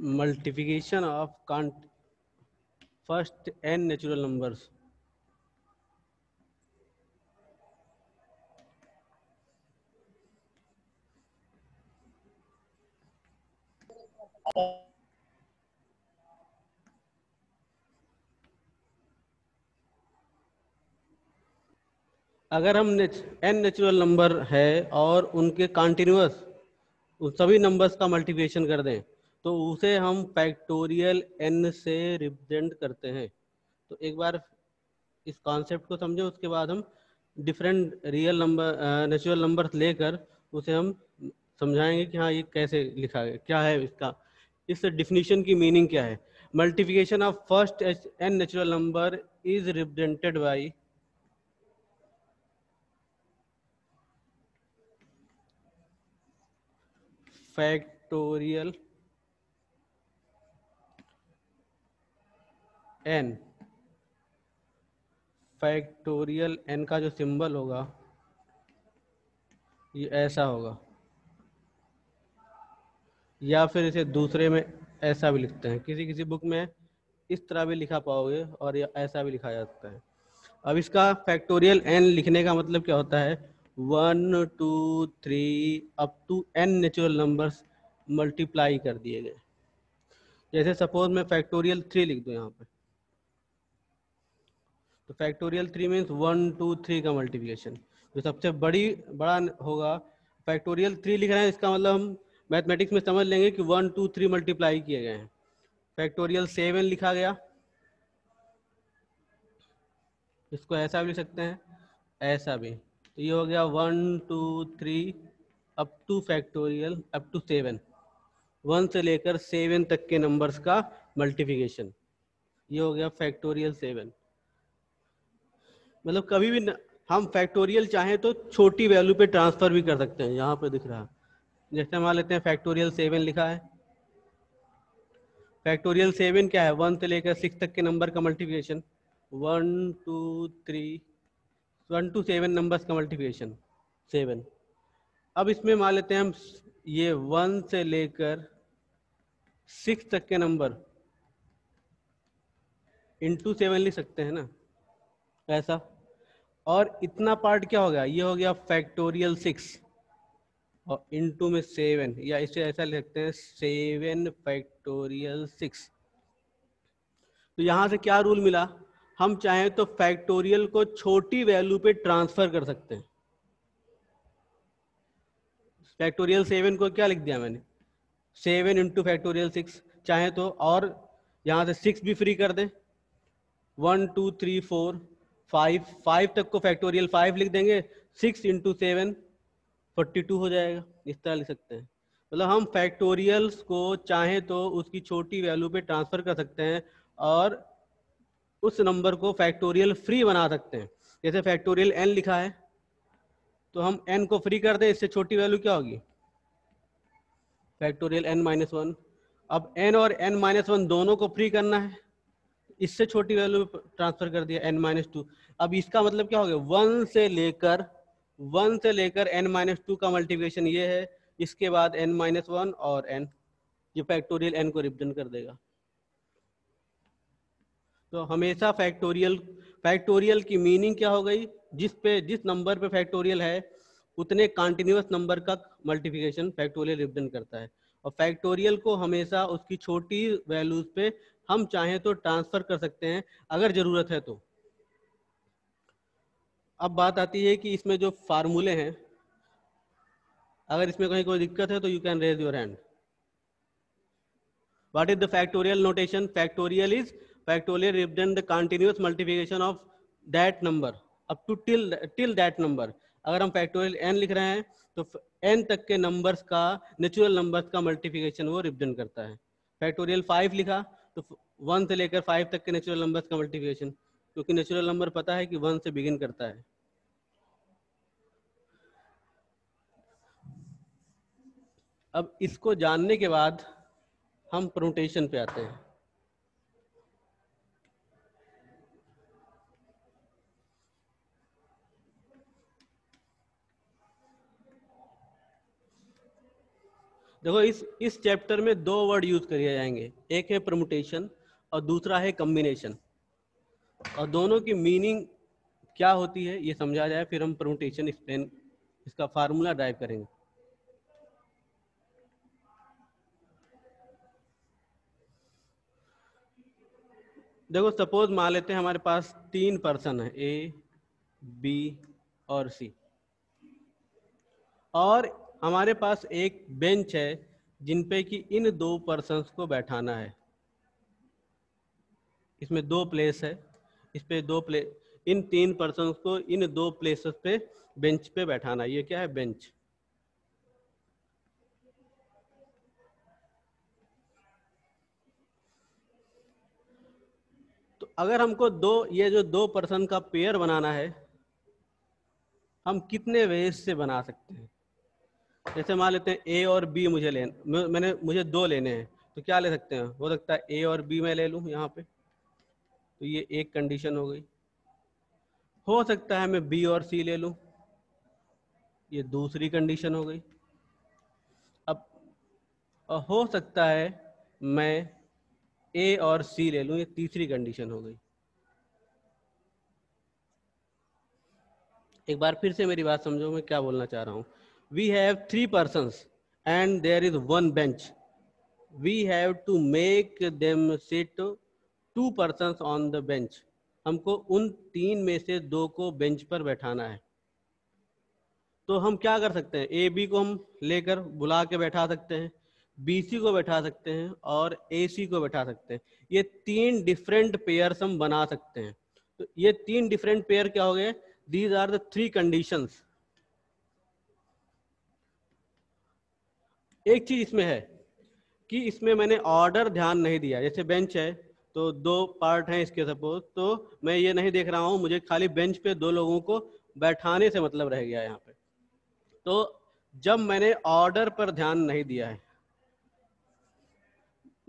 multiplication of cont first n natural numbers. अगर हम N natural number है और उनके कॉन्टिन्यूस उन सभी नंबर्स का मल्टीप्लिकेशन कर दें तो उसे हम फैक्टोरियल एन से रिप्रेजेंट करते हैं। तो एक बार इस कॉन्सेप्ट को समझे, उसके बाद हम different real number natural number लेकर उसे हम समझाएँगे कि हाँ ये कैसे लिखा है क्या है इसका, इस डिफिनीशन की मीनिंग क्या है। Multiplication of first n natural number is represented by factorial n factorial n का जो सिंबल होगा, ये ऐसा होगा। या फिर इसे दूसरे में ऐसा भी लिखते हैं। किसी किसी बुक में इस तरह भी लिखा पाओगे और या ऐसा भी लिखा जाता है। अब इसका फैक्टोरियल एन लिखने का मतलब क्या होता है? One two three up to n natural numbers multiply कर दिए गए। जैसे सपोज़ मैं फैक्टोरियल थ्री लिख दूँ यहाँ पे। तो factorial three means one two three का मल्टीप्लिकेशन जो सबसे बड़ी, बड़ा होगा फैक्टोरियल थ्री लिख रहे हैं, इसका मतलब हम मैथमेटिक्स में समझ लेंगे कि वन टू थ्री मल्टीप्लाई किए गए हैं। फैक्टोरियल सेवन लिखा गया। इसको ऐसा भी लिख सकते हैं, ऐसा भी। तो ये हो गया one two three up to factorial up to seven one से लेकर सेवन तक के नंबर्स का मल्टीप्लिकेशन ये हो गया फैक्टोरियल सेवन मतलब कभी भी न, हम फैक्टोरियल चाहें तो छोटी वैल्यू पे ट्रांसफ़र भी कर सकते हैं यहाँ पे दिख रहा है। जैसे मान लेते हैं फैक्टोरियल सेवन लिखा है। फैक्टोरियल सेवन क्या है? वन से लेकर सिक्स तक के नंबर का multiplication one two three one two seven numbers का मल्टीप्लिकेशन सेवन अब इसमें मान लेते हैं हम ये वन से लेकर सिक्स तक के नंबर इंटू सेवन लिख सकते हैं ना। ऐसा और इतना पार्ट क्या हो गया? ये हो गया फैक्टोरियल सिक्स और इंटू में सेवन या इसे ऐसा लिख सकते हैं सेवन फैक्टोरियल सिक्स तो यहाँ से क्या रूल मिला? हम चाहें तो फैक्टोरियल को छोटी वैल्यू पे ट्रांसफ़र कर सकते हैं। फैक्टोरियल सेवन को क्या लिख दिया मैंने? सेवन इंटू फैक्टोरियल सिक्स चाहे तो और यहाँ से सिक्स भी फ्री कर दें। One two three four five five तक को फैक्टोरियल फाइव लिख देंगे six into seven forty two हो जाएगा। इस तरह लिख सकते हैं। मतलब हम फैक्टोरियल्स को चाहें तो उसकी छोटी वैल्यू पे ट्रांसफ़र कर सकते हैं और उस नंबर को फैक्टोरियल फ्री बना सकते हैं। जैसे फैक्टोरियल एन लिखा है तो हम एन को फ्री कर दें, इससे छोटी वैल्यू क्या होगी? फैक्टोरियल एन माइनस वन अब एन और एन माइनस वन दोनों को फ्री करना है। इससे छोटी वैल्यू ट्रांसफ़र कर दिया एन माइनस टू अब इसका मतलब क्या हो गया? वन से लेकर वन से लेकर एन माइनस टू का मल्टीप्लिकेशन ये है, इसके बाद एन माइनस वन और एन ये फैक्टोरियल एन को रिप्रेजेंट कर देगा। तो हमेशा फैक्टोरियल फैक्टोरियल की मीनिंग क्या हो गई? जिस पे, जिस नंबर पे फैक्टोरियल है, उतने कंटिन्यूस नंबर का मल्टीप्लिकेशन फैक्टोरियल रिप्रेजेंट करता है। और फैक्टोरियल को हमेशा उसकी छोटी वैल्यूज़ पे हम चाहें तो ट्रांसफ़र कर सकते हैं, अगर ज़रूरत है तो। अब बात आती है कि इसमें जो फार्मूले हैं, अगर इसमें कहीं कोई दिक्कत है तो you can raise your hand what is the factorial notation? Factorial is, factorial represent the continuous multiplication of that number, up to till till that number अगर हम फैक्टोरियल n लिख रहे हैं तो n तक के नंबर्स का नेचुरल नंबर्स का मल्टीप्लिकेशन वो रिप्रेजेंट करता है। फैक्टोरियल फाइव लिखा तो वन से लेकर फाइव तक के नेचुरल नंबर्स का मल्टीप्लिकेशन क्योंकि नेचुरल नंबर पता है कि वन से बिगिन करता है। अब इसको जानने के बाद हम प्रोटेशन पे आते हैं। देखो, इस इस चैप्टर में दो वर्ड यूज़ किए जाएँगे। एक है प्रमुटेशन और दूसरा है कम्बिनेशन और दोनों की मीनिंग क्या होती है, ये समझा जाए, फिर हम प्रमुटेशन एक्सप्लेन इसका फार्मूला ड्राइव करेंगे। देखो सपोज़ मान लेते हैं हमारे पास तीन पर्सन है ए बी और सी और हमारे पास एक बेंच है जिन पे कि इन दो पर्सन्स को बैठाना है। इसमें दो प्लेस है। इस पे दो प्ले, इन तीन पर्सन को इन दो प्लेसेस पे बेंच पे बैठाना ये क्या है बेंच? तो अगर हमको दो, ये जो दो पर्सन का पेयर बनाना है, हम कितने वेज से बना सकते हैं? जैसे मान लेते हैं ए और बी मुझे लेना मैंने, मुझे दो लेने हैं तो क्या ले सकते हैं? हो सकता है ए और बी मैं ले लूँ यहाँ पे। तो ये एक कंडीशन हो गई। हो सकता है मैं बी और सी ले लूँ। ये दूसरी कंडीशन हो गई। अब हो सकता है मैं ए और सी ले लूँ, ये तीसरी कंडीशन हो गई। एक बार फिर से मेरी बात समझो, मैं क्या बोलना चाह रहा हूँ। We have three person and there is one bench we have to make them sit two person on the bench हमको उन तीन में से दो को बेंच पर बैठाना है। तो हम क्या कर सकते हैं? ए बी को हम लेकर बुला के बैठा सकते हैं बी सी को बैठा सकते हैं और ए सी को बैठा सकते हैं। ये तीन डिफरेंट पेयर्स हम बना सकते हैं। तो ये तीन डिफरेंट पेयर क्या हो गए? These are the three conditions एक चीज़ इसमें है कि इसमें मैंने ऑर्डर ध्यान नहीं दिया। जैसे बेंच है तो दो पार्ट हैं इसके सपोज़ तो मैं ये नहीं देख रहा हूँ, मुझे खाली बेंच पे दो लोगों को बैठाने से मतलब रह गया यहाँ पे। तो जब मैंने ऑर्डर पर ध्यान नहीं दिया है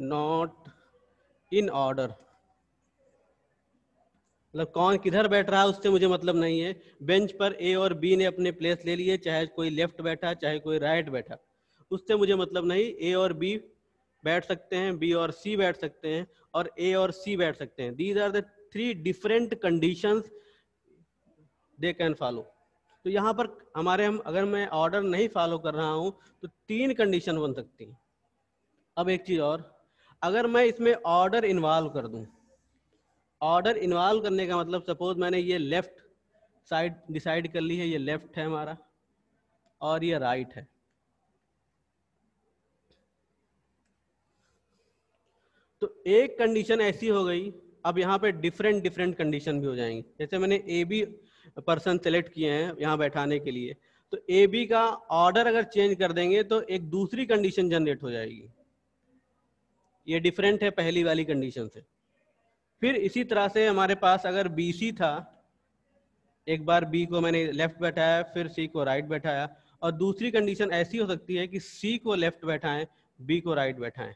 नॉट इन ऑर्डर मतलब कौन किधर बैठ रहा है उससे मुझे मतलब नहीं है। बेंच पर ए और बी ने अपने प्लेस ले लिए, चाहे कोई लेफ़्ट बैठा, चाहे कोई राइट बैठा। उससे मुझे मतलब नहीं ए और बी बैठ सकते हैं बी और सी बैठ सकते हैं और ए और सी बैठ सकते हैं। These are the three different conditions they can follow तो यहाँ पर हमारे हम, अगर मैं ऑर्डर नहीं फॉलो कर रहा हूँ तो तीन कंडीशन बन सकती हैं। अब एक चीज़ और, अगर मैं इसमें ऑर्डर इन्वॉल्व कर दूँ ऑर्डर इन्वॉल्व करने का मतलब सपोज़ मैंने ये लेफ़्ट साइड डिसाइड कर ली है, ये लेफ़्ट है हमारा और ये राइट है। तो एक कंडीशन ऐसी हो गई, अब यहाँ पे डिफरेंट डिफरेंट कंडीशन भी हो जाएँगी। जैसे मैंने ए बी पर्सन सेलेक्ट किए हैं यहाँ बैठाने के लिए तो ए बी का ऑर्डर अगर चेंज कर देंगे तो एक दूसरी कंडीशन जनरेट हो जाएगी। ये डिफरेंट है पहली वाली कंडीशन से। फिर इसी तरह से हमारे पास अगर बी सी था, एक बार बी को मैंने लेफ़्ट बैठाया, फिर सी को राइट बैठाया, और दूसरी कंडीशन ऐसी हो सकती है कि सी को लेफ़्ट बैठाएँ बी को राइट बैठाएँ।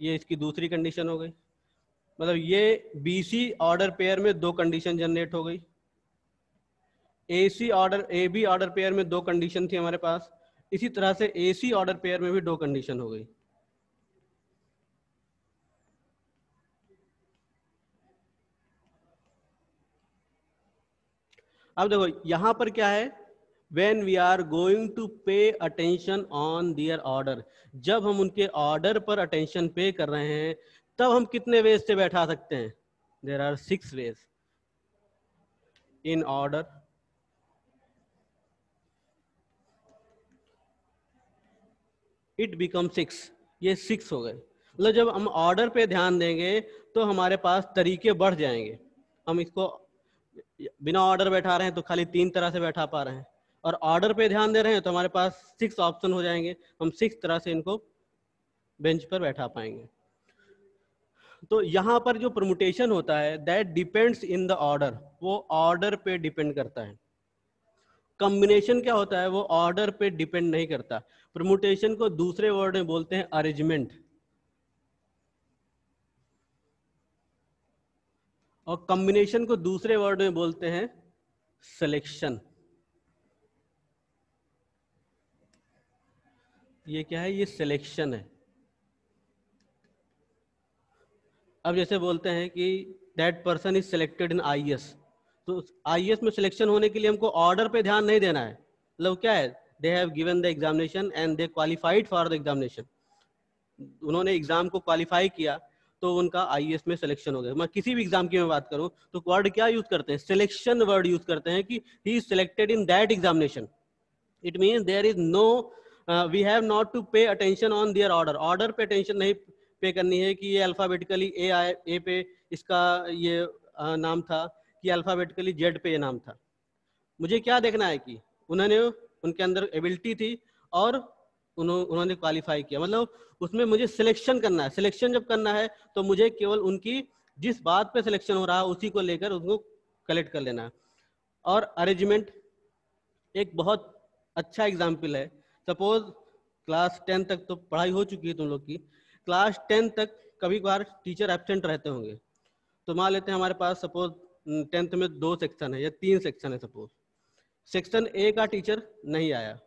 ये इसकी दूसरी कंडीशन हो गई। मतलब ये बी सी ऑर्डर पेयर में दो कंडीशन जनरेट हो गई। A C order A B order pair में दो कंडीशन थी हमारे पास। इसी तरह से ए सी ऑर्डर पेयर में भी दो कंडीशन हो गई। अब देखो, यहाँ पर क्या है? When we are going to pay attention on their order जब हम उनके ऑर्डर पर अटेंशन पे कर रहे हैं, तब हम कितने वेज से बैठा सकते हैं? There are six ways in order it become six ये सिक्स हो गए। मतलब जब हम ऑर्डर पे ध्यान देंगे तो हमारे पास तरीके बढ़ जाएँगे। हम इसको बिना ऑर्डर बैठा रहे हैं तो खाली तीन तरह से बैठा पा रहे हैं। और ऑर्डर पे ध्यान दे रहे हैं तो हमारे पास सिक्स ऑप्शन हो जाएँगे। हम सिक्स तरह से इनको बेंच पर बैठा पाएँगे। तो यहाँ पर जो प्रमोटेशन होता है that depends in the order वो ऑर्डर पे डिपेंड करता है। कॉम्बिनेशन क्या होता है? वो ऑर्डर पे डिपेंड नहीं करता। प्रमोटेशन को दूसरे वर्ड में बोलते हैं अरेंजमेंट और कॉम्बिनेशन को दूसरे वर्ड में बोलते हैं सिलेक्शन ये क्या है? ये सिलेक्शन है। अब जैसे बोलते हैं कि that person is selected in I तो आई में सिलेक्शन होने के लिए हमको ऑर्डर पे ध्यान नहीं देना है। मतलब क्या है? They have given the examination and they qualified for the examination उन्होंने एग्ज़ाम को क्वालिफाई किया तो उनका आई में सिलेक्शन हो गया। मैं किसी भी एग्ज़ाम की मैं बात करूँ तो वर्ड क्या यूज़ करते हैं? सिलेक्शन वर्ड यूज़ करते हैं कि he is selected in that examination it mean there is no we have not to pay attention on their order order पे अटेंशन नहीं पे करनी है कि ये अल्फाबेटिकली ए आए ए पे इसका ये uh, नाम था कि अल्फाबेटिकली जेड पे ये नाम था। मुझे क्या देखना है कि उन्होंने उनके अंदर एबिलिटी थी और उन्होंने क्वालिफाई किया। मतलब उसमें मुझे सिलेक्शन करना है। सिलेक्शन जब करना है तो मुझे केवल उनकी जिस बात पे सिलेक्शन हो रहा है उसी को लेकर उसको कलेक्ट कर लेना है। और अरेंजमेंट एक बहुत अच्छा एग्ज़ाम्पल है। सपोज़ क्लास टेन तक तो पढ़ाई हो चुकी है तुम लोग की, क्लास टेन तक कभी कभार टीचर एबसेंट रहते होंगे। तो मान लेते हैं हमारे पास सपोज़ टेंथ में दो सेक्शन है या तीन सेक्शन है सपोज़। सेक्शन ए का टीचर नहीं आया।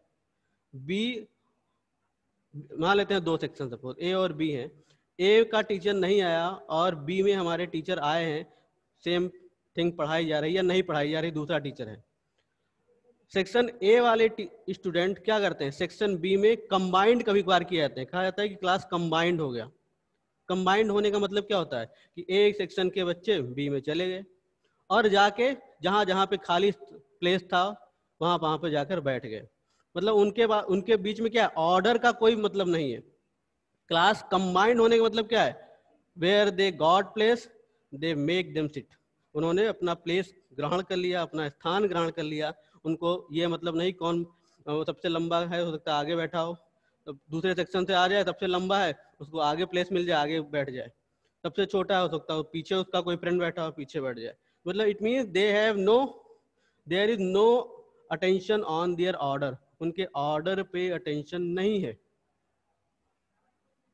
बी, मान लेते हैं दो सेक्शन सपोज़, ए और बी हैं। ए का टीचर नहीं आया और बी में हमारे टीचर आए हैं, सेम थिंग पढ़ाई जा रही है या नहीं पढ़ाई जा रही, दूसरा टीचर है। सेक्शन ए वाले स्टूडेंट क्या करते हैं? सेक्शन बी में कंबाइंड कभी कभार किए जाते हैं। कहा जाता है कि क्लास कंबाइंड हो गया। कंबाइंड होने का मतलब क्या होता है? कि ए सेक्शन के बच्चे बी में चले गए और जाके जहाँ जहाँ पे खाली प्लेस था, वहाँ वहाँ पे जाकर बैठ गए। मतलब उनके उनके बीच में क्या है? ऑर्डर का कोई मतलब नहीं है। क्लास कंबाइंड होने का मतलब क्या है? Where they got place they make them sit उन्होंने अपना प्लेस ग्रहण कर लिया, अपना स्थान ग्रहण कर लिया। उनको ये मतलब नहीं कौन सबसे लंबा है, हो सकता है आगे बैठा हो। दूसरे सेक्शन से आ जाए, सबसे लंबा है, उसको आगे प्लेस मिल जाए, आगे बैठ जाए। सबसे छोटा हो सकता है पीछे उसका कोई फ्रेंड बैठा हो, पीछे बैठ जाए। मतलब it mean they have no there is no attention on their order उनके ऑर्डर पे अटेंशन नहीं है।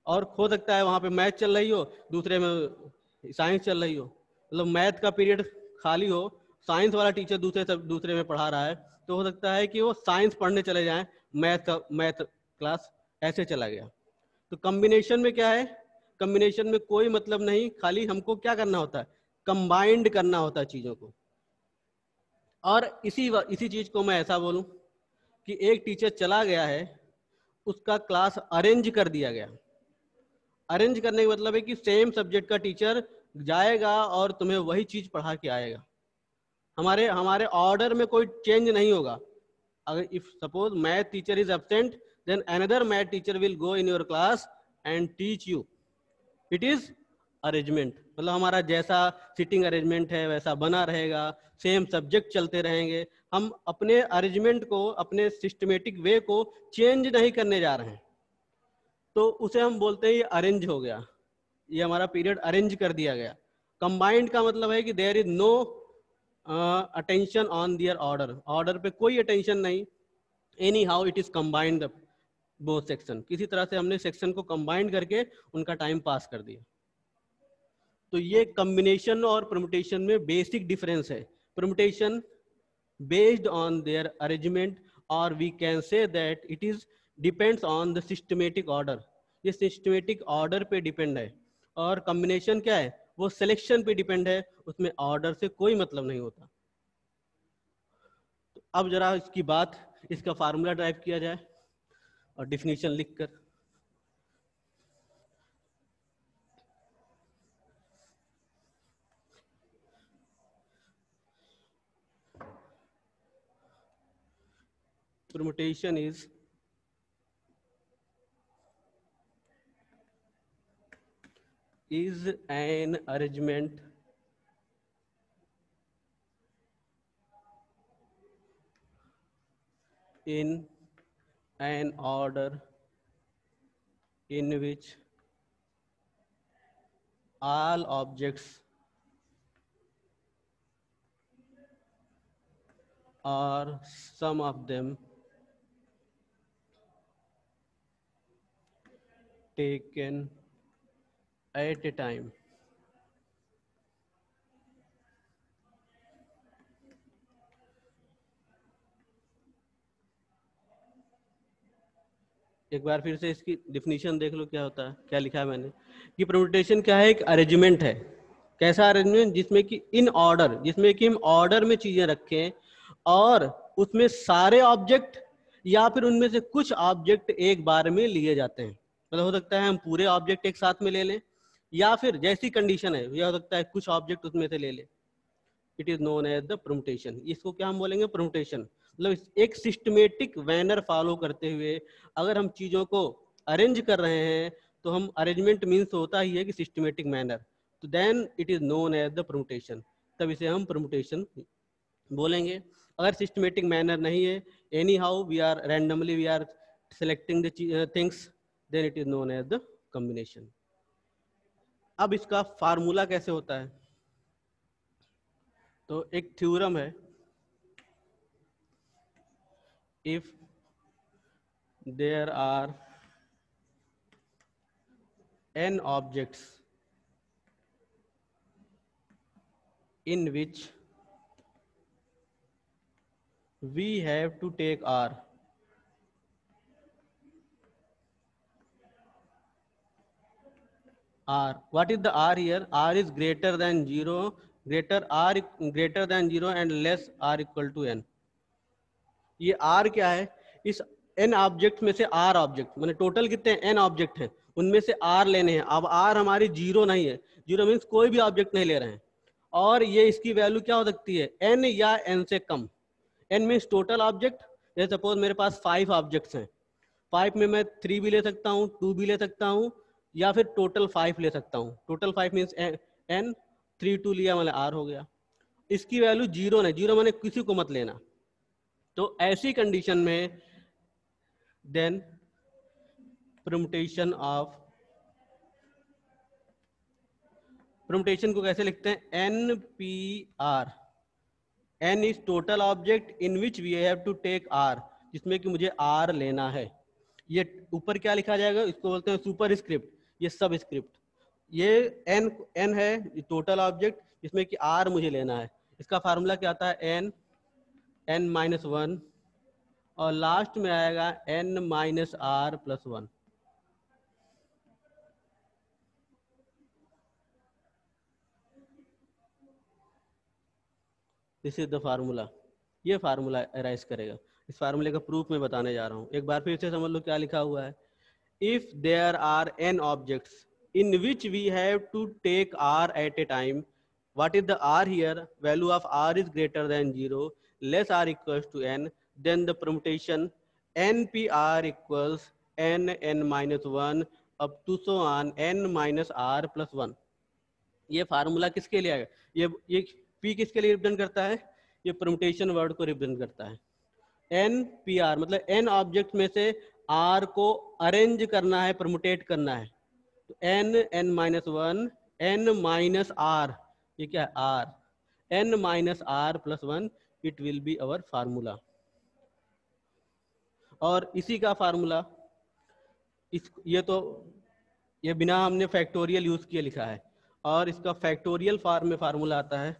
और हो सकता है वहाँ पे मैथ चल रही हो, दूसरे में साइंस चल रही हो। मतलब मैथ का पीरियड खाली हो साइंस वाला टीचर दूसरे सब, दूसरे में पढ़ा रहा है तो हो सकता है कि वो साइंस पढ़ने चले जाएँ, मैथ का, मैथ क्लास ऐसे चला गया। तो कम्बिनेशन में क्या है? कम्बिनेशन में कोई मतलब नहीं, खाली हमको क्या करना होता है? कंबाइंड करना होता है चीज़ों को। और इसी इसी चीज़ को मैं ऐसा बोलूँ कि एक टीचर चला गया है, उसका क्लास अरेंज कर दिया गया। अरेंज करने का मतलब है कि सेम सब्जेक्ट का टीचर जाएगा और तुम्हें वही चीज़ पढ़ा के आएगा। हमारे हमारे ऑर्डर में कोई चेंज नहीं होगा। अगर if suppose math teacher is absent then another math teacher will go in your class and teach you it is arrangement मतलब हमारा जैसा सिटिंग अरेंजमेंट है, वैसा बना रहेगा। सेम सब्जेक्ट चलते रहेंगे। हम अपने अरेंजमेंट को, अपने सिस्टमेटिक वे को चेंज नहीं करने जा रहे हैं। तो उसे हम बोलते हैं ये अरेंज हो गया। ये हमारा पीरियड अरेंज कर दिया गया। कंबाइंड का मतलब है कि there is no attention on their order order पे कोई अटेंशन नहीं. Any how it is combined both section किसी तरह से हमने सेक्शन को कंबाइंड करके उनका टाइम पास कर दिया। तो ये कम्बिनेशन और प्रमोटेशन में बेसिक डिफरेंस है। Permutation based on their arrangement or we can say that it is depends on the systematic order. ये सिस्टमेटिक ऑर्डर पे डिपेंड है। और कॉम्बिनेशन क्या है? वो सिलेक्शन पे डिपेंड है, उसमें ऑर्डर से कोई मतलब नहीं होता। तो अब जरा इसकी बात, इसका फार्मूला ड्राइव किया जाए और डिफिनीशन लिखकर permutation is is an arrangement. In an order in which all objects or some of them taken at a time. एक बार फिर से इसकी डिफिनीशन देख लो, क्या होता है, क्या लिखा है मैंने। कि परम्यूटेशन क्या है? एक अरेंजमेंट है। कैसा अरेंजमेंट जिसमें कि इन ऑर्डर जिसमें कि हम ऑर्डर में चीज़ें रखें और उसमें सारे ऑब्जेक्ट या फिर उनमें से कुछ ऑब्जेक्ट एक बार में लिए जाते हैं। मतलब हो सकता है हम पूरे ऑब्जेक्ट एक साथ में ले लें या फिर जैसी कंडीशन है यह हो सकता है कुछ ऑब्जेक्ट उसमें से ले लें। It is known as the permutation इसको क्या हम बोलेंगे? प्रमोटेशन मतलब एक सिस्टमेटिक वैनर फॉलो करते हुए अगर हम चीज़ों को अरेंज कर रहे हैं तो हम अरेंजमेंट मीन्स होता ही है कि सिस्टमेटिक मैनर तो then it is known as the permutation तब इसे हम प्रमोटेशन बोलेंगे। अगर सिस्टमेटिक मैनर नहीं है any how we are randomly we are selecting things then it is known as the combination अब इसका फार्मूला कैसे होता है? तो एक थ्योरम है if there are n objects in which we have to take r r. What is the r here? R is greater than 0 greater r greater than 0 and less r equal to n. ये r क्या है? इस n object में से r object मैंने total कितने n object हैं? उनमें से r लेने हैं। अब r हमारी ज़ीरो नहीं है। ज़ीरो मीन्स कोई भी ऑब्जेक्ट नहीं ले रहे हैं। और ये इसकी वैल्यू क्या हो सकती है? N या n से कम। N मीन्स टोटल ऑब्जेक्ट जैसे सपोज़ मेरे पास फाइव ऑब्जेक्ट्स हैं। फाइव में मैं थ्री भी ले सकता हूँ टू भी ले सकता हूँ। या फिर टोटल फाइव ले सकता हूँ। Total five means n three two लिया मैंने आर हो गया। इसकी वैल्यू ज़ीरो नहीं ज़ीरो मैंने किसी को मत लेना। तो ऐसी कंडीशन में देन प्रमुटेशन ऑफ़ प्रमुटेशन को कैसे लिखते हैं? N P r n is total object in which we have to take r जिसमें कि मुझे आर लेना है। ये ऊपर क्या लिखा जाएगा? इसको बोलते हैं सुपर स्क्रिप्ट ये सब स्क्रिप्ट ये एन एन है टोटल ऑब्जेक्ट जिसमें कि आर मुझे लेना है। इसका फार्मूला क्या आता है? एन एन माइनस वन और लास्ट में आएगा n minus r plus one this is the formula ये फार्मूला अराइज करेगा। इस फार्मूले का प्रूफ मैं बताने जा रहा हूँ। एक बार फिर से समझ लो क्या लिखा हुआ है। If there are n objects in which we have to take r at a time what is the r here value of r is greater than 0 less r equals to n then the permutation npr equals n n minus 1 up to so on n minus r plus 1 ये formula किसके लिए आएगा ये ये p किसके लिए represent करता है ये परमुटेशन वर्ड को रिप्रेजेंट करता है एन पी आर मतलब एन ऑब्जेक्ट में से आर को अरेंज करना है प्रमोटेट करना है। तो n n minus one n minus r ये क्या है? R n minus r plus one it will be our formula और इसी का फार्मूला इस, ये तो ये बिना हमने फैक्टोरियल यूज़ किए लिखा है। और इसका फैक्टोरियल फॉर्म में फार्मूला आता है।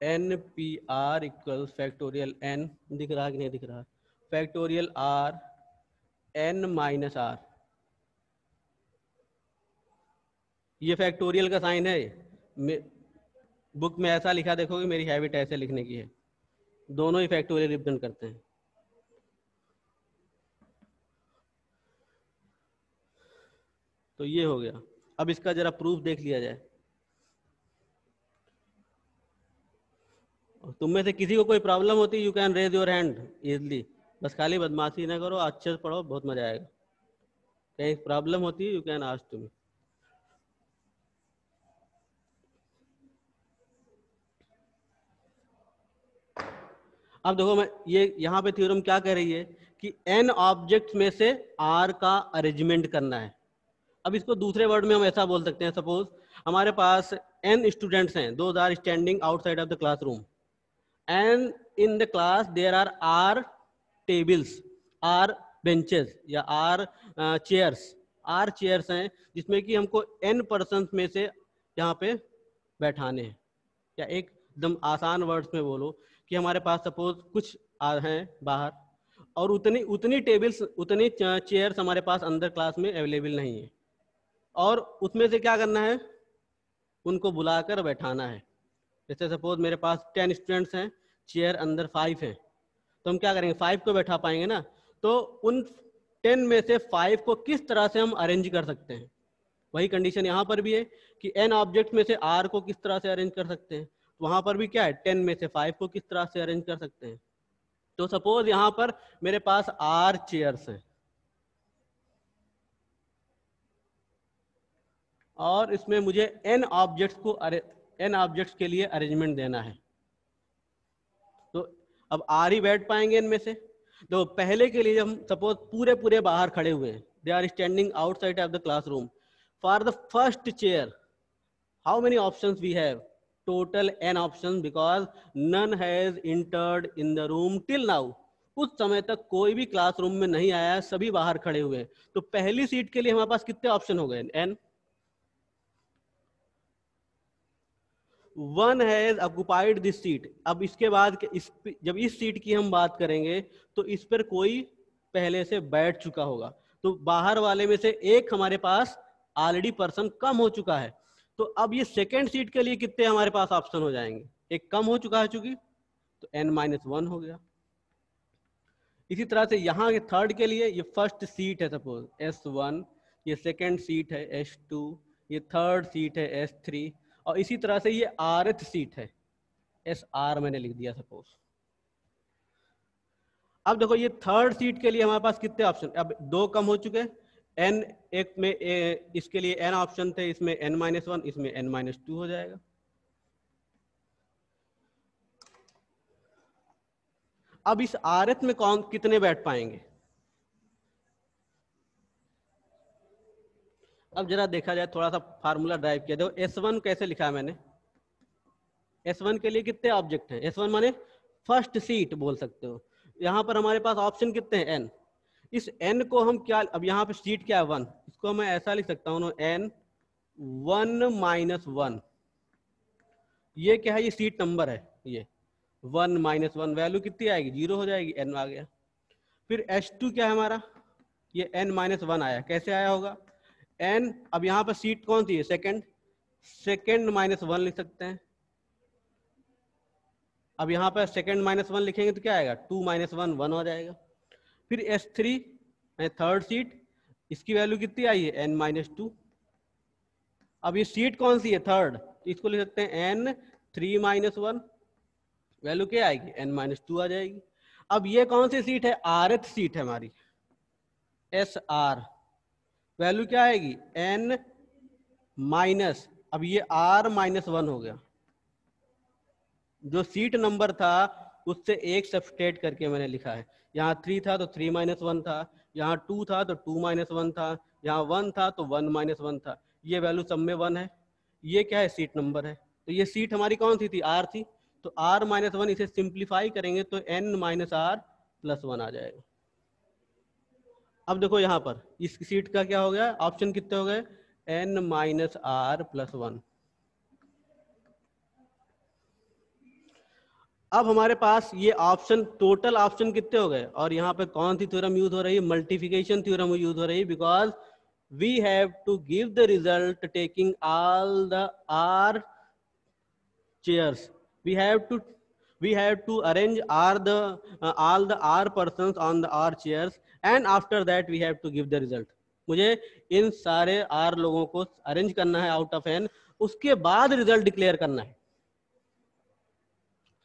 N P r equal factorial n दिख रहा कि नहीं दिख रहा? Factorial r n minus r ये फैक्टोरियल का साइन है बुक में ऐसा लिखा देखोगे मेरी हैबिट ऐसे लिखने की है। दोनों ही फैक्टोरियल रिप्रेजेंट करते हैं। तो ये हो गया। अब इसका जरा प्रूफ देख लिया जाए। तुम में से किसी को कोई प्रॉब्लम होती you can raise your hand easily बस खाली बदमाशी ना करो, अच्छे से पढ़ो, बहुत मज़ा आएगा। कहीं प्रॉब्लम होती you can ask to me अब देखो मैं, ये यहाँ पे थ्योरम क्या कह रही है कि एन ऑब्जेक्ट में से आर का अरेंजमेंट करना है। अब इसको दूसरे वर्ड में हम ऐसा बोल सकते हैं सपोज़ हमारे पास एन स्टूडेंट्स हैं दो are standing outside of the classroom and in the class there are r tables r benches या r uh, chairs. R chairs हैं जिसमें कि हमको n पर्सन में से यहाँ पे बैठाने हैं। या एक एकदम आसान वर्ड्स में बोलो कि हमारे पास सपोज़ कुछ हैं बाहर और उतनी उतनी टेबल्स उतनी चेयर्स हमारे पास अंदर क्लास में अवेलेबल नहीं है। और उसमें से क्या करना है? उनको बुलाकर बैठाना है। जैसे सपोज़ मेरे पास टेन स्टूडेंट्स हैं चेयर अंदर फाइव हैं। तो हम क्या करेंगे? फाइव को बैठा पाएँगे ना? तो उन टेन में से फाइव को किस तरह से हम अरेंज कर सकते हैं? वही कंडीशन यहाँ पर भी है कि एन ऑब्जेक्ट में से आर को किस तरह से अरेंज कर सकते हैं? तो वहाँ पर भी क्या है? टेन में से फाइव को किस तरह से अरेंज कर सकते हैं? तो सपोज़ यहाँ पर मेरे पास आर चेयर्स हैं। और इसमें मुझे एन ऑब्जेक्ट्स को एन ऑब्जेक्ट्स के लिए अरेंजमेंट देना है। तो अब आर ही बैठ पाएँगे इनमें से। तो पहले के लिए हम सपोज़ पूरे पूरे बाहर खड़े हुए हैं। They are standing outside of the classroom for the first chair how many option we have total n option because none has entered in the room till now उस समय तक कोई भी क्लासरूम में नहीं आया, सभी बाहर खड़े हुए हैं। तो पहली सीट के लिए हमारे पास कितने ऑप्शन हो गए? An one has occupied this seat अब इसके बाद इस जब इस सीट की हम बात करेंगे तो इस पर कोई पहले से बैठ चुका होगा। तो बाहर वाले में से एक हमारे पास ऑलरेडी पर्सन कम हो चुका है। तो अब ये सेकेंड सीट के लिए कितने हमारे पास ऑप्शन हो जाएँगे? एक कम हो चुका है चूँकि तो एन माइनस वन हो गया। इसी तरह से यहाँ के थर्ड के लिए ये फ़र्स्ट सीट है सपोज़ एस वन ये सेकेंड सीट है एस टू ये थर्ड सीट है एस थ्री और इसी तरह से ये आर सीट है। एस आर मैंने लिख दिया सपोज़। अब देखो ये थर्ड सीट के लिए हमारे पास कितने ऑप्शन? अब दो कम हो चुके एन एक में ए, इसके लिए एन ऑप्शन थे इसमें एन माइनस वन इसमें एन माइनस टू हो जाएगा। अब इस आर में कौन कितने बैठ पाएँगे? अब जरा देखा जाए थोड़ा सा फार्मूला ड्राइव किया। देखो एस वन कैसे लिखा है मैंने? एस वन के लिए कितने ऑब्जेक्ट हैं? एस वन माने फ़र्स्ट सीट बोल सकते हो। यहाँ पर हमारे पास ऑप्शन कितने हैं? एन इस एन को हम क्या, अब यहाँ पे सीट क्या है? वन इसको मैं ऐसा लिख सकता हूँ एन वन माइनस वन ये क्या है? ये सीट नंबर है, ये। वन माइनस वन वैल्यू कितनी आएगी? ज़ीरो हो जाएगी। एन आ गया। फिर एच टू क्या है हमारा? ये एन माइनस वन आया। कैसे आया होगा? एन अब यहाँ पर सीट कौन सी है? सेकंड सेकंड माइनस वन लिख सकते हैं। अब यहाँ पर सेकंड माइनस वन लिखेंगे तो क्या आएगा? टू माइनस वन वन हो जाएगा। फिर एस थ्री थर्ड सीट इसकी वैल्यू कितनी आई है? एन माइनस टू अब ये सीट कौन सी है? थर्ड इसको लिख सकते हैं n three minus one value क्या आएगी? एन माइनस टू आ जाएगी। अब ये कौन सी सीट है? आर एथ सीट है हमारी। एस आर वैल्यू क्या आएगी? एन माइनस अब ये आर माइनस वन हो गया। जो सीट नंबर था, उससे एक सब्सटेट करके मैंने लिखा है। यहाँ थ्री था तो थ्री माइनस वन था, यहाँ टू था तो टू माइनस वन था, यहाँ वन था तो वन माइनस वन था। ये वैल्यू सब में वन है। ये क्या है? सीट नंबर है। तो ये सीट हमारी कौन सी थी? आर थी। तो आर माइनस वन इसे सिंप्लीफाई करेंगे तो n minus r plus one आ जाएगा। अब देखो यहाँ पर, इस सीट का क्या हो गया? ऑप्शन कितने हो गए? N minus r plus one अब हमारे पास ये ऑप्शन टोटल ऑप्शन कितने हो गए? और यहाँ पे कौन सी थ्योरम यूज़ हो रही है? मल्टीप्लिकेशन थ्योरम यूज़ हो रही है because we have to give the result taking all the r chairs we have to we have to arrange r the uh, all the r persons on the r chairs and after that we have to give the result. मुझे इन सारे r लोगों को arrange करना है out of n declare करना है।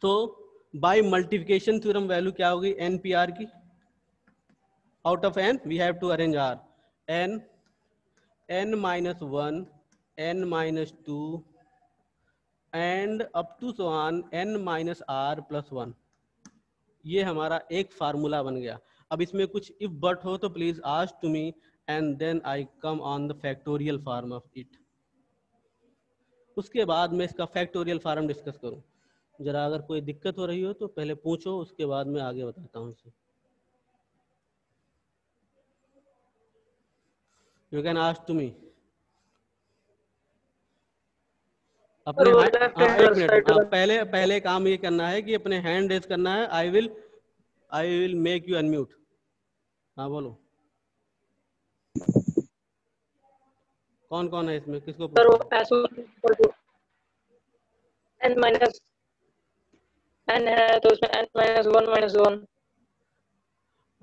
तो bye multiplication theorem value क्या होगी? एन पी आर की। Out of n we have to arrange r n n minus one n minus two and up to so on n minus r plus one ये हमारा एक formula बन गया। अब इसमें कुछ इफ़ बट हो तो please ask to me and then I come on the factorial form of it उसके बाद मैं इसका फैक्टोरियल फार्म डिस्कस करूँ। जरा अगर कोई दिक्कत हो रही हो तो पहले पूछो, उसके बाद मैं आगे बताता हूँ इसे। You can ask to me अपने हाँ, एक मिनट पहले पहले काम ये करना है कि अपने हैंड रेज करना है। I will I will make you unmute हाँ बोलो। कौन कौन है इसमें? किसको एन माइनस एन है? तो उसमें n minus one minus one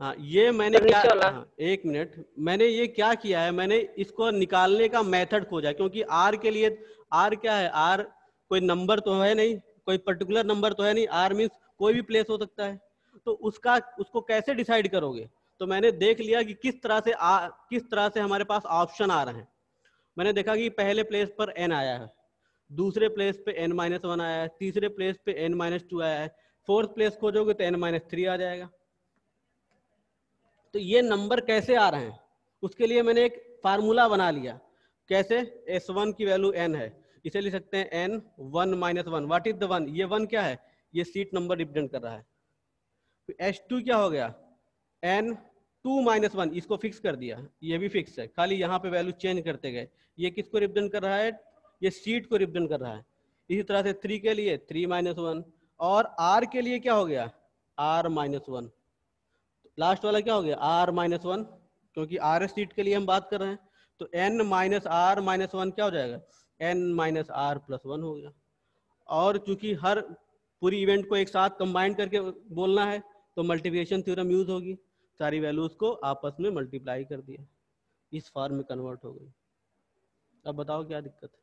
हाँ ये मैंने सर, क्या हाँ, एक मिनट। मैंने ये क्या किया है? मैंने इसको निकालने का मेथड खोजा क्योंकि आर के लिए आर क्या है? आर कोई नंबर तो है नहीं कोई पर्टिकुलर नंबर तो है नहीं आर मीन्स कोई भी प्लेस हो सकता है। तो उसका उसको कैसे डिसाइड करोगे? तो मैंने देख लिया कि किस तरह से आ, किस तरह से हमारे पास ऑप्शन आ रहे हैं। मैंने देखा कि पहले प्लेस पर एन आया है दूसरे प्लेस पे एन माइनस वन आया है तीसरे प्लेस पे एन माइनस टू आया है फोर्थ प्लेस खोजोगे तो एन माइनस थ्री आ जाएगा। तो ये नंबर कैसे आ रहे हैं? उसके लिए मैंने एक फार्मूला बना लिया। कैसे? एस वन की वैल्यू एन है। इसे लिख सकते हैं n one minus one what is the one ये वन क्या है? ये सीट नंबर रिप्रेजेंट कर रहा है। एस टू क्या हो गया? एन टू माइनस वन इसको फिक्स कर दिया। ये भी फिक्स है। खाली यहाँ पे वैल्यू चेंज करते गए। ये किसको रिप्रेजेंट कर रहा है? ये सीट को रिप्रेजेंट कर रहा है। इसी तरह से थ्री के लिए थ्री माइनस वन और आर के लिए क्या हो गया? आर माइनस वन लास्ट वाला क्या हो गया? आर माइनस वन क्योंकि आर सीट के लिए हम बात कर रहे हैं। तो n minus r minus one क्या हो जाएगा? N minus r plus one हो गया। और चूँकि हर पूरी इवेंट को एक साथ कंबाइन करके बोलना है तो मल्टीप्लिकेशन थ्योरम यूज़ होगी। सारी वैल्यूज़ को आपस में मल्टीप्लाई कर दिया। इस फॉर्म में कन्वर्ट हो गई। अब बताओ क्या दिक्कत है?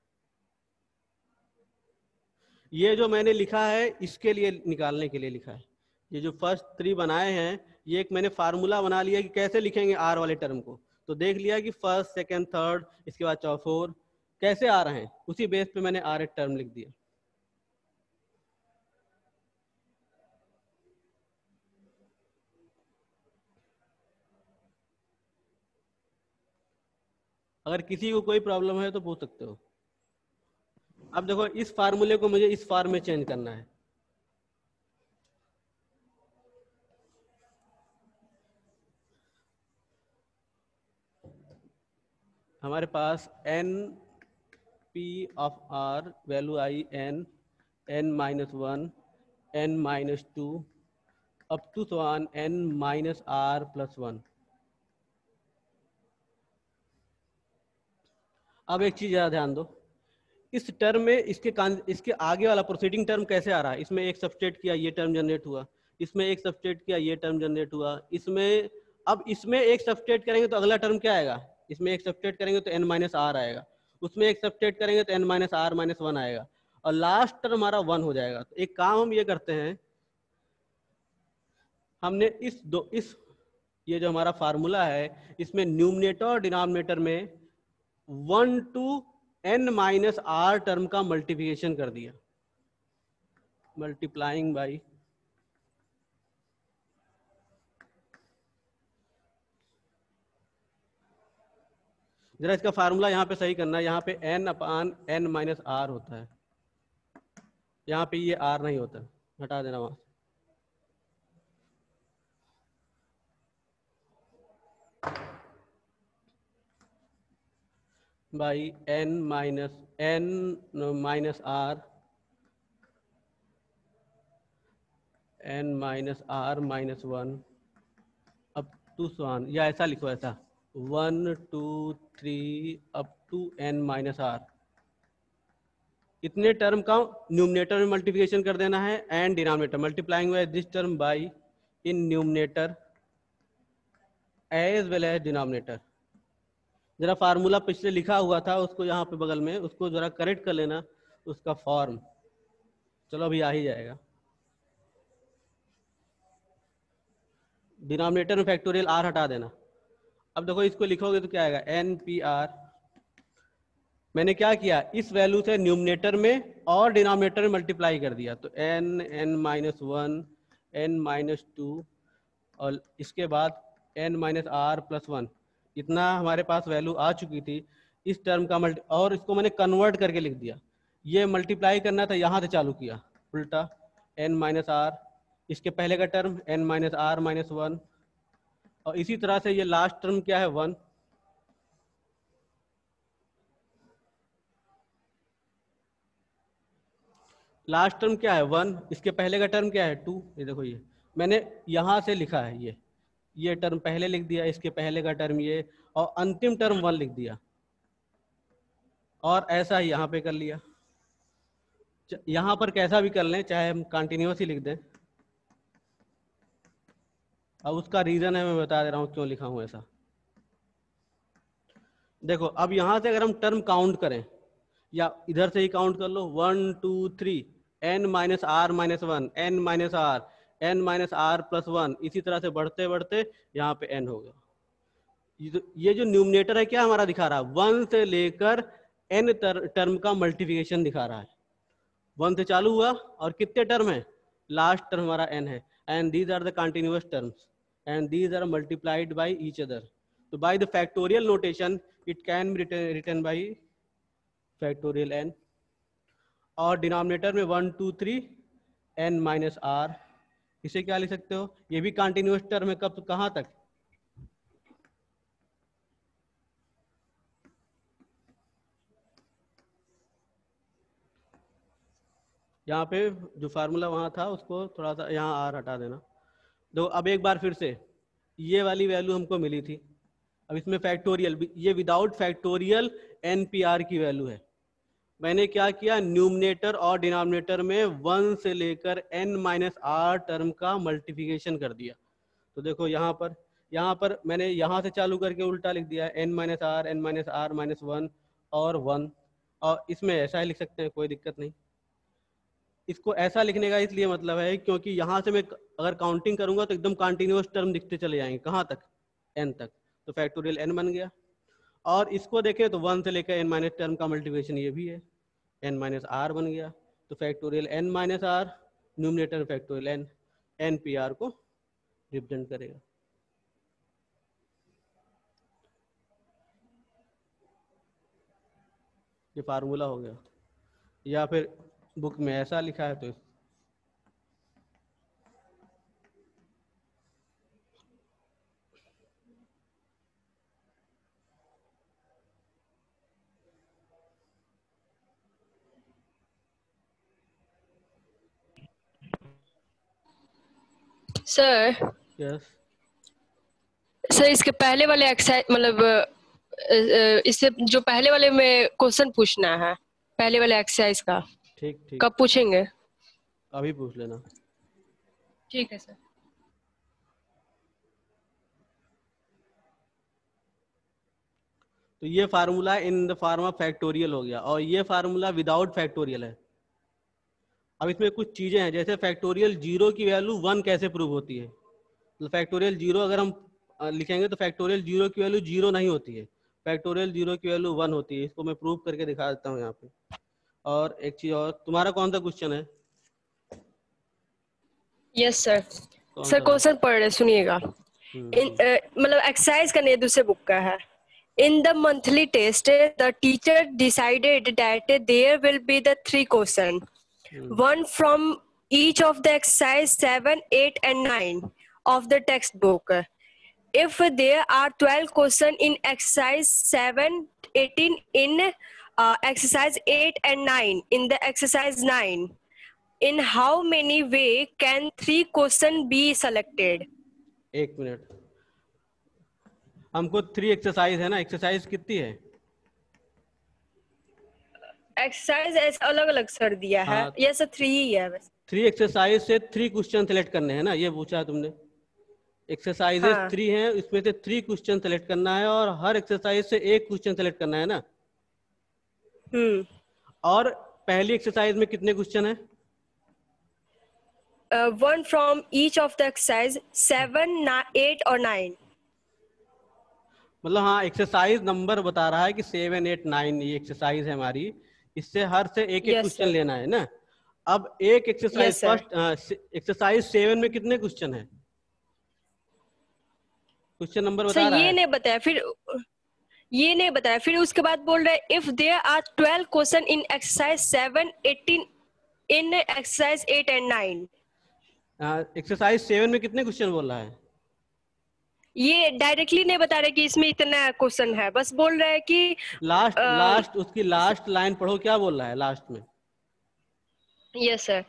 ये जो मैंने लिखा है, इसके लिए निकालने के लिए लिखा है। ये जो फ़र्स्ट थ्री बनाए हैं, ये एक मैंने फार्मूला बना लिया कि कैसे लिखेंगे आर वाले टर्म को। तो देख लिया कि फ़र्स्ट सेकेंड थर्ड इसके बाद चौ फोर कैसे आ रहे हैं? उसी बेस पे मैंने आर एक टर्म लिख दिया। अगर किसी को कोई प्रॉब्लम है तो पूछ सकते हो। अब देखो, इस फार्मूले को मुझे इस फॉर्म में चेंज करना है। हमारे पास n P of r value I n n minus one n minus two up to one n minus r plus one अब एक चीज़ ज़्यादा ध्यान दो। इस टर्म में इसके इसके आगे वाला प्रोसीडिंग टर्म कैसे आ रहा है? इसमें एक सबस्टेट किया, ये टर्म जनरेट हुआ। इसमें एक सबस्टेट किया, ये टर्म जनरेट हुआ। इसमें, अब इसमें एक सबस्टेट करेंगे तो अगला टर्म क्या आएगा? इसमें एक सबस्टेट करेंगे तो एन माइनस आर आएगा। उसमें एक सबस्टेट करेंगे तो n minus r minus one आएगा। और लास्ट टर्म हमारा वन हो जाएगा। तो एक काम हम ये करते हैं। हमने इस दो, इस, ये जो हमारा फार्मूला है, इसमें न्यूमिनेटर और डिनोमिनेटर में one two n minus r term का मल्टीप्लिकेशन कर दिया। मल्टीप्लाइंग बाई जरा इसका फार्मूला यहाँ पे सही करना है। यहाँ पे n upon n minus r होता है। यहाँ पे ये आर नहीं होता। हटा देना वहाँ by n minus n minus r n minus r minus one. अब टू वन या ऐसा लिखो ऐसा। One, two, three, up to n minus r. इतने टर्म का न्यूमिनेटर में मल्टीप्लिकेशन कर देना है and denominator. Multiplying this term by in numerator as well as denominator. जरा फार्मूला पिछले लिखा हुआ था, उसको यहाँ पे बगल में, उसको जरा करेक्ट कर लेना, उसका फॉर्म। चलो अभी आ ही जाएगा। डिनोमिनेटर में फैक्टोरियल आर हटा देना। अब देखो, इसको लिखोगे तो क्या आएगा? एन पी आर मैंने क्या किया? इस वैल्यू से न्यूमिनेटर में और डिनोमिनेटर में मल्टीप्लाई कर दिया। तो n n minus one n minus two और इसके बाद n minus r plus one इतना हमारे पास वैल्यू आ चुकी थी। इस टर्म का मल्टी और इसको मैंने कन्वर्ट करके लिख दिया। ये मल्टीप्लाई करना था, यहाँ से चालू किया। उल्टा एन माइनस आर इसके पहले का term n minus r minus one और इसी तरह से ये लास्ट टर्म क्या है? वन लास्ट टर्म क्या है? वन इसके पहले का टर्म क्या है? टू ये देखो ये. मैंने यहाँ से लिखा है ये. ये टर्म पहले लिख दिया, इसके पहले का टर्म ये, और अंतिम टर्म वन लिख दिया. और ऐसा ही यहाँ पे कर लिया. यहाँ पर कैसा भी कर लें, चाहे हम कंटिन्यूस ही लिख दें. अब उसका रीजन है, मैं बता दे रहा हूँ, क्यों लिखा हूँ ऐसा। देखो, अब यहाँ से अगर हम टर्म काउंट करें, या इधर से ही काउंट कर लो one two three n minus r minus one n minus r n minus r plus one इसी तरह से बढ़ते बढ़ते, यहाँ पे एन हो गया। ये जो न्यूमिनेटर है, क्या हमारा दिखा रहा है? वन से लेकर एन टर्म का मल्टीप्लिकेशन दिखा रहा है। वन से चालू हुआ, और कितने टर्म है? लास्ट टर्म हमारा एन है। And these are the continuous terms and these are multiplied by each other तो by the factorial notation it can be written, written by factorial n और डिनोमिनेटर में one two three n minus r इसे क्या लिख सकते हो? ये भी कंटिन्यूस टर्म है कब कहाँ तक? यहाँ पे जो फार्मूला वहाँ था, उसको थोड़ा सा यहाँ आर हटा देना। तो अब एक बार फिर से, ये वाली वैल्यू हमको मिली थी। अब इसमें फैक्टोरियल ये without factorial n P r की वैल्यू है। मैंने क्या किया? न्यूमिनेटर और डिनोमिनेटर में वन से लेकर एन माइनस आर टर्म का मल्टीप्लिकेशन कर दिया। तो देखो यहाँ पर यहाँ पर मैंने यहाँ से चालू करके उल्टा लिख दिया। N minus r n minus r minus one और वन और इसमें ऐसा ही लिख सकते हैं, कोई दिक्कत नहीं। इसको ऐसा लिखने का इसलिए मतलब है क्योंकि यहाँ से मैं अगर काउंटिंग करूँगा तो एकदम कंटिन्यूस टर्म दिखते चले जाएँगे। कहाँ तक? एन तक। तो फैक्टोरियल एन बन गया। और इसको देखें तो वन से लेकर एन माइनस टर्म का मल्टीप्लिकेशन ये भी है। एन माइनस आर बन गया। तो factorial n minus r numerator factorial n n p r को रिप्रेजेंट करेगा। ये फार्मूला हो गया। या फिर बुक में ऐसा लिखा है तो सर यस सर इसके पहले वाले एक्सरसाइज मतलब इससे जो पहले वाले में क्वेश्चन पूछना है पहले वाले एक्सरसाइज का। ठीक ठीक। कब पूछेंगे? अभी पूछ लेना। ठीक है सर। तो ये formula in the form of factorial हो गया और ये फार्मूला विदाउट फैक्टोरियल है। अब इसमें कुछ चीज़ें हैं जैसे फैक्टोरियल ज़ीरो की वैल्यू वन कैसे प्रूव होती है? तो फैक्टोरियल ज़ीरो अगर हम लिखेंगे तो फैक्टोरियल ज़ीरो की वैल्यू ज़ीरो नहीं होती है। फैक्टोरियल ज़ीरो की वैल्यू वन होती है इसको मैं प्रूव करके दिखा देता हूँ यहाँ पे। और एक चीज़ और तुम्हारा कौन सा क्वेश्चन है? यस सर सर क्वेश्चन पढ़ रहे सुनिएगा। हम्म, मतलब एक्सरसाइज का दूसरे बुक का है। In the monthly test the teacher decided that there will be the three question one from each of the exercise seven eight and nine of the text book if there are twelve question in exercise seven eighteen in uh, exercise 8 and 9 in the exercise 9, in how many way can three question be selected? एक minute. हमको three exercise है ना? Exercise कितनी है? Exercise ऐसे अलग अलग sir दिया है। हाँ, ये सब थ्री ही है बस थ्री एक्सरसाइज से थ्री क्वेश्चन सेलेक्ट करने हैं ना? ये पूछा तुमने। एक्सरसाइजेस हाँ. थ्री हैं इसमें से थ्री क्वेश्चन सेलेक्ट करना है और हर एक्सरसाइज से एक क्वेश्चन सेलेक्ट करना है ना? और पहली एक्सरसाइज में कितने क्वेश्चन है? One from each of the exercise seven eight और नाइन मतलब हाँ एक्सरसाइज नंबर बता रहा है कि सेवन एट नाइन ये एक्सरसाइज है हमारी। इससे हर से एक एक क्वेश्चन yes, लेना है ना? अब एक एक्सरसाइज फ़र्स्ट एक्सरसाइज सेवन में कितने क्वेश्चन है? क्वेश्चन नंबर बता रहा ये नहीं बताया फिर ये नहीं बताया। फिर उसके बाद बोल रहे if there are twelve question in exercise seven eighteen in exercise eight and nine exercise seven में कितने क्वेश्चन बोल रहा है? ये डायरेक्टली नहीं बता रहे कि इसमें इतना क्वेश्चन है। बस बोल रहे हैं कि लास्ट आ, लास्ट उसकी लास्ट लाइन पढ़ो क्या बोल रहा है लास्ट में? Yes sir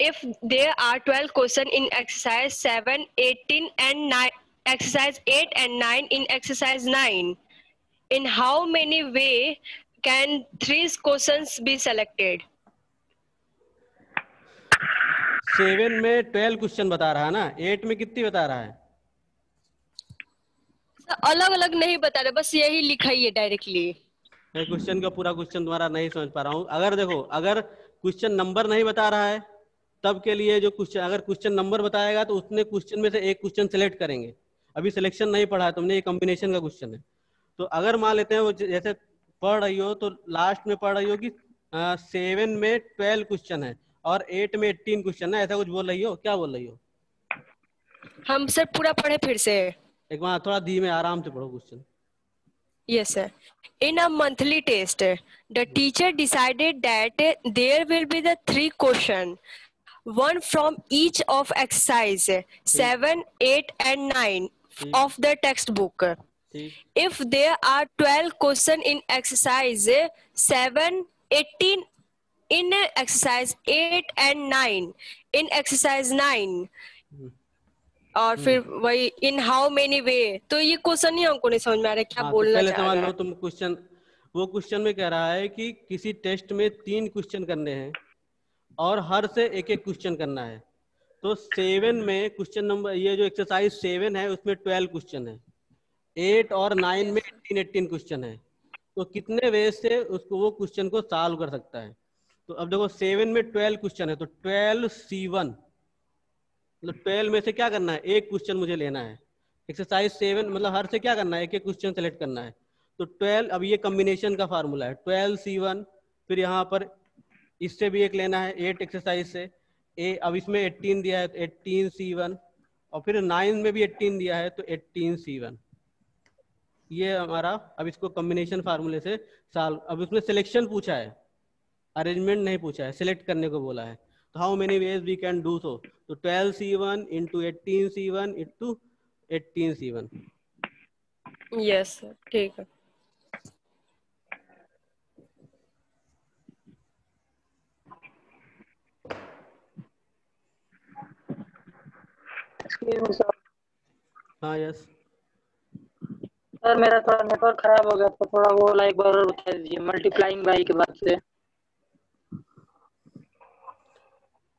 if there are 12 question in exercise 7 18 and 9 exercise 8 and 9 in exercise 9 in how many way can three questions be selected? Seven में ट्वेल्व क्वेश्चन बता रहा है ना? एट में कितनी बता रहा है? अलग अलग नहीं बता रहे बस यही लिखा ही है डायरेक्टली मैं क्वेश्चन का पूरा क्वेश्चन तुम्हारा नहीं समझ पा रहा हूँ। अगर देखो अगर क्वेश्चन नंबर नहीं बता रहा है तब के लिए जो क्वेश्चन अगर क्वेश्चन नंबर बताएगा तो उसने क्वेश्चन में से एक क्वेश्चन सेलेक्ट करेंगे। अभी सिलेक्शन नहीं पढ़ा है तुमने ये कॉम्बिनेशन का क्वेश्चन है। तो अगर मान लेते हैं वो जैसे पढ़ रही हो तो लास्ट में पढ़ रही हो कि सेवन में ट्वेल्व क्वेश्चन है और एट में एटीन क्वेश्चन है ऐसा कुछ बोल रही हो? क्या बोल रही हो? हम सर पूरा पढ़े फिर से। एक बार थोड़ा धीमे आराम से पढ़ो question Yes, sir. In a monthly test, the teacher decided that there will be the three question, one from each of exercise seven, eight, and nine. Of the textbook. If there are 12 question in exercise 7, 18, in exercise 8 and 9, in exercise 9, और फिर वही in how many वे तो ये question ही हमको नहीं समझ में आ रहा क्या हाँ, बोलना तो पहले चाह रहा लो है। तुम क्वेश्चन वो क्वेश्चन में कह रहा है कि किसी टेस्ट में तीन क्वेश्चन करने हैं और हर से एक एक क्वेश्चन करना है। तो सेवन में क्वेश्चन नंबर ये जो एक्सरसाइज सेवन है, उसमें ट्वेल्व क्वेश्चन है। एट और नाइन में एटीन एटीन क्वेश्चन है। तो कितने वे से उसको, वो क्वेश्चन को सॉल्व कर सकता है? तो अब देखो सेवन में ट्वेल्व क्वेश्चन है तो ट्वेल्व सी वन मतलब ट्वेल्व में से क्या करना है? एक क्वेश्चन मुझे लेना है। एक्सरसाइज सेवन मतलब हर से क्या करना है? एक एक क्वेश्चन सेलेक्ट करना है। तो ट्वेल्व अब ये कॉम्बिनेशन का फार्मूला है। ट्वेल्व सी वन फिर यहाँ पर इससे भी एक लेना है एट एक्सरसाइज से। ए अब इसमें एट्टीन दिया है तो एट्टीन सी वन और फिर नाइन में भी एट्टीन दिया है तो एट्टीन सी वन ये हमारा, अब इसको कॉम्बिनेशन फार्मूले से साल अब इसमें सिलेक्शन पूछा है। अरेंजमेंट नहीं पूछा है सिलेक्ट करने को बोला है। तो how many ways we can do so तो twelve C one into eighteen C one into eighteen C one yes ठीक है। Excuse me, sir. हाँ यस सर मेरा थोड़ा नेटवर्क खराब हो गया तो थोड़ा वो लाइक बार बता दीजिए मल्टीप्लाइंग बाई के बाद से।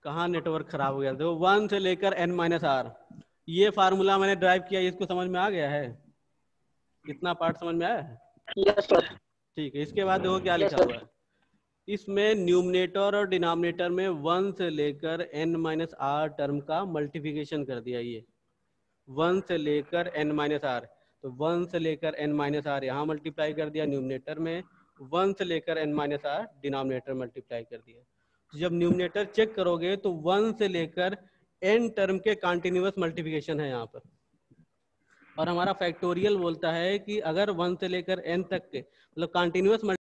कहाँ नेटवर्क खराब हो गया? देखो वन से लेकर एन माइनस आर ये फार्मूला मैंने ड्राइव किया इसको समझ में आ गया है? इतना पार्ट समझ में आया है? यस सर ठीक है इसके बाद देखो क्या Yes, लिखा. हुआ है। इसमें न्यूमरेटर और डिनोमिनेटर में वन से लेकर एन माइनस आर टर्म का मल्टीप्लिकेशन कर दिया ये। वन से लेकर एन माइनस आर। तो वन से लेकर एन माइनस आर यहाँ मल्टीप्लाई कर दिया न्यूमिनेटर में। वन से लेकर n minus r denominator multiply कर दिया। तो जब न्यूमिनेटर चेक करोगे तो वन से लेकर एन टर्म के कॉन्टिन्यूस मल्टीप्लिकेशन है यहाँ पर। और हमारा फैक्टोरियल बोलता है कि अगर वन से लेकर एन तक के मतलब कॉन्टिन्यूस